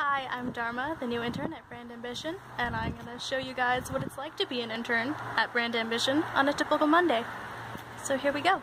Hi, I'm Dharma, the new intern at Brand Ambition, and I'm going to show you guys what it's like to be an intern at Brand Ambition on a typical Monday. So here we go.